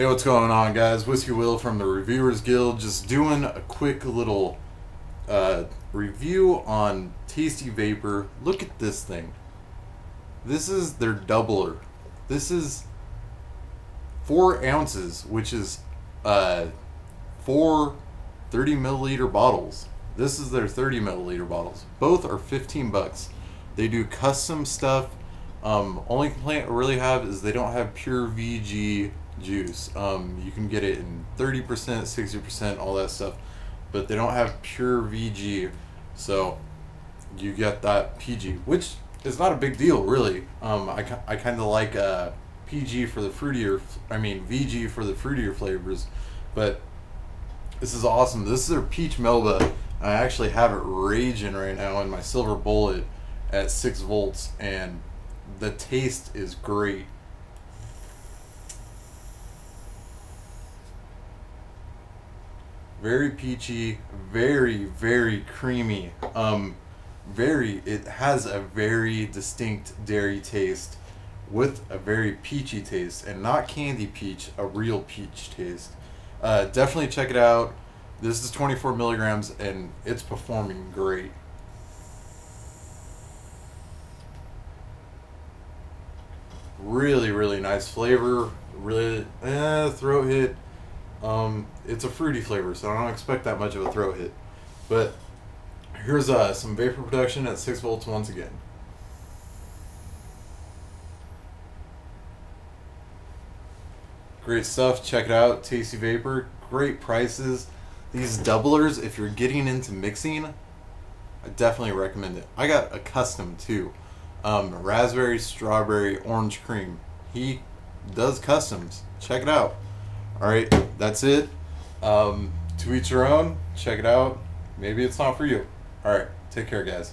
Hey, what's going on, guys? Whiskey Will from the Reviewers Guild, just doing a quick little uh, review on Tasty Vapor. Look at this thing. This is their doubler. This is four ounces, which is uh, four 30 milliliter bottles. This is their 30 milliliter bottles. Both are 15 bucks. They do custom stuff. Um, only complaint I really have is they don't have pure VG juice. Um, you can get it in 30%, 60%, all that stuff, but they don't have pure VG. So you get that PG, which is not a big deal, really. Um, I, I kind of like uh, PG for the fruitier, I mean VG for the fruitier flavors, but this is awesome. This is their peach melba. I actually have it raging right now in my silver bullet at six volts, and the taste is great. Very peachy, very very creamy. Um, very. It has a very distinct dairy taste, with a very peachy taste, and not candy peach, a real peach taste. Uh, definitely check it out. This is 24 milligrams, and it's performing great. Really, really nice flavor. Really, eh, throat hit. Um, it's a fruity flavor, so I don't expect that much of a throat hit. But here's uh, some vapor production at 6 volts once again. Great stuff. Check it out. Tasty Vapor. Great prices. These doublers, if you're getting into mixing, I definitely recommend it. I got a custom too. Um, raspberry, strawberry, orange cream. He does customs. Check it out. All right, that's it. Um, to each your own. Check it out. Maybe it's not for you. All right, take care, guys.